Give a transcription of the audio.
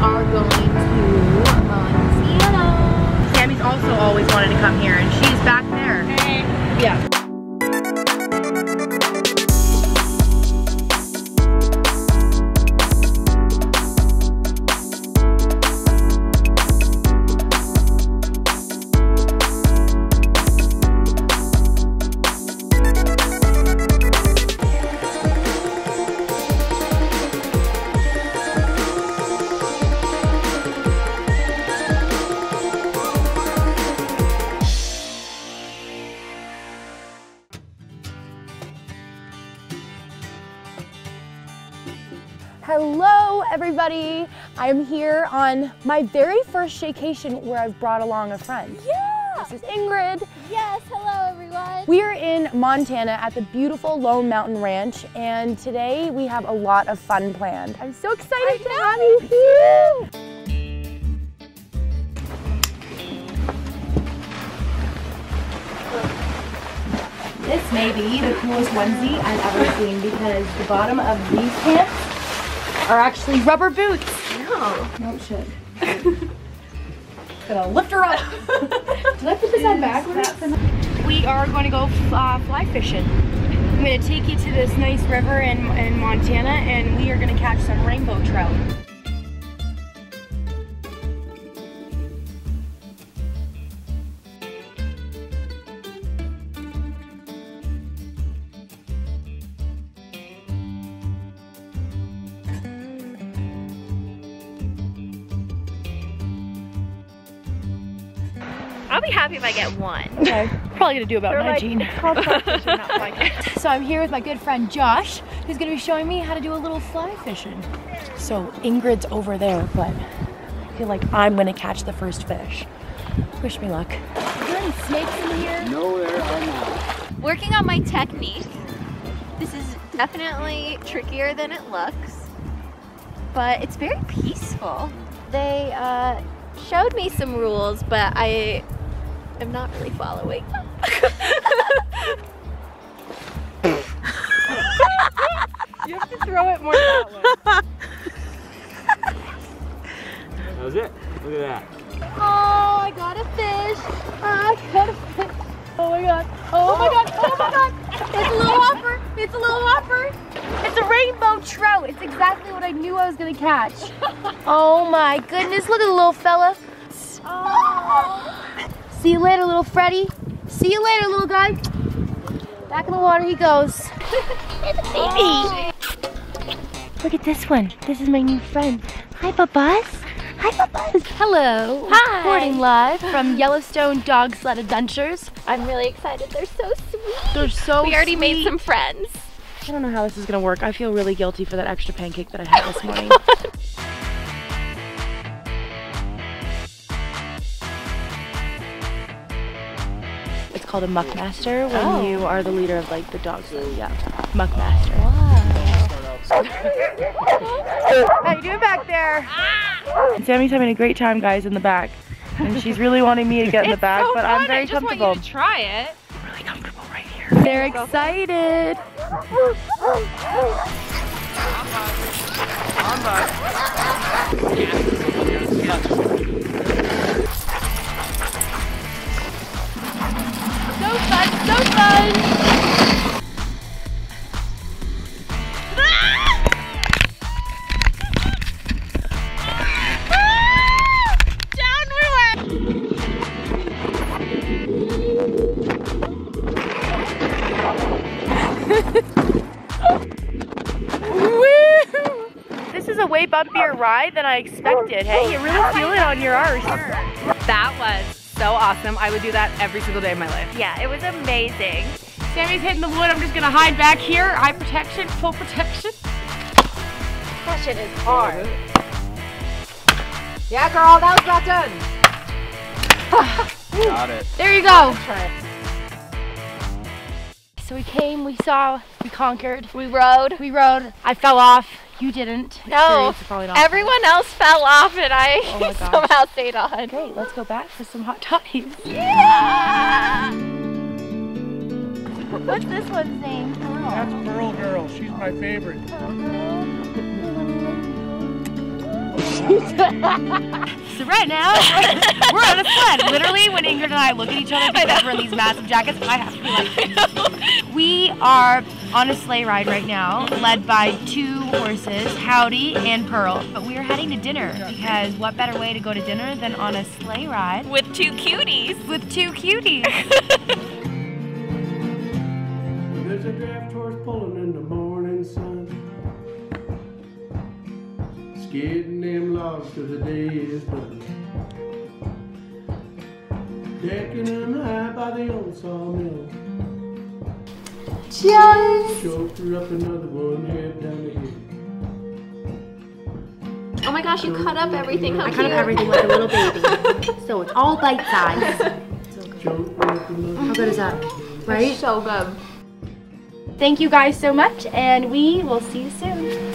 are going to uh, Montana. Sammy's also always wanted to come here, and she's back there. Yeah. Hello, everybody. I'm here on my very first vacation where I've brought along a friend. Yeah. This is Ingrid. Yes. Hello, everyone. We are in Montana at the beautiful Lone Mountain Ranch, and today we have a lot of fun planned. I'm so excited to have you here. This may be the coolest onesie I've ever seen because the bottom of these pants are actually rubber boots. No. No shit. Gonna lift her up. Did I put this on backwards? We are going to go uh, fly fishing. I'm going to take you to this nice river in, in Montana and we are going to catch some rainbow trout. I'll be happy if I get one. Okay. Probably gonna do about They're like- 19. it's called fly fishing, not. So I'm here with my good friend Josh, who's gonna be showing me how to do a little fly fishing. So Ingrid's over there, but I feel like I'm gonna catch the first fish. Wish me luck. Are there any snakes in here? No, there are not. Working on my technique. This is definitely trickier than it looks, but it's very peaceful. They uh, showed me some rules, but I am not really following. You have to throw it more that way. That was it. Look at that. Oh, I got a fish. I got a fish. Oh my god. Oh my god. Oh my god. It's a little whopper. It's a little whopper. It's a rainbow trout. It's exactly what I knew I was gonna catch. Oh my goodness, look at the little fella. Oh. See you later, little Freddy. See you later, little guy. Back in the water he goes. It's a baby. Look at this one. This is my new friend. Hi, Babas. Hi, Babas. Hello. Hi. Reporting live from Yellowstone Dog Sled Adventures. I'm really excited. They're so sweet. They're so sweet. we already made some friends. I don't know how this is gonna work. I feel really guilty for that extra pancake that I had this morning. called a muckmaster when Oh. you are the leader of like the dog sled. Yeah, muckmaster. How you doing back there? And Sammy's having a great time, guys, in the back. And she's really wanting me to get in the back, but I'm very comfortable. try it. I'm really comfortable right here. They're excited. So bumpier ride than I expected. Hey, you really feel it on your arse. That was so awesome. I would do that every single day of my life. Yeah, it was amazing. Sammy's hitting the wood. I'm just gonna hide back here. Eye protection, full protection. That shit is hard. Yeah, girl, that was not done. Got it. There you go. So we came, we saw, we conquered, We rode. we rode. I fell off. You didn't. No, Seriously, probably everyone else fell off and I Oh somehow stayed on. Okay, let's go back for some hot toddies. Yeah! What's this one's name? That's Pearl Girl. She's my favorite. So right now, we're on a sled. Literally, when Ingrid and I look at each other because we're in these massive jackets, I have to be like, we are on a sleigh ride right now, led by two horses, Howdy and Pearl. But we are heading to dinner because what better way to go to dinner than on a sleigh ride With two cuties. with two cuties? There's a draft horse pulling in the morning sun. Skidding them logs till the day is done. Decking them high by the old sawmill. Hill. Oh my gosh, you cut up everything. How I cut up everything like a little baby. So it's all bite size. Choked her up another How good is that? Right? So good. Thank you guys so much, and we will see you soon.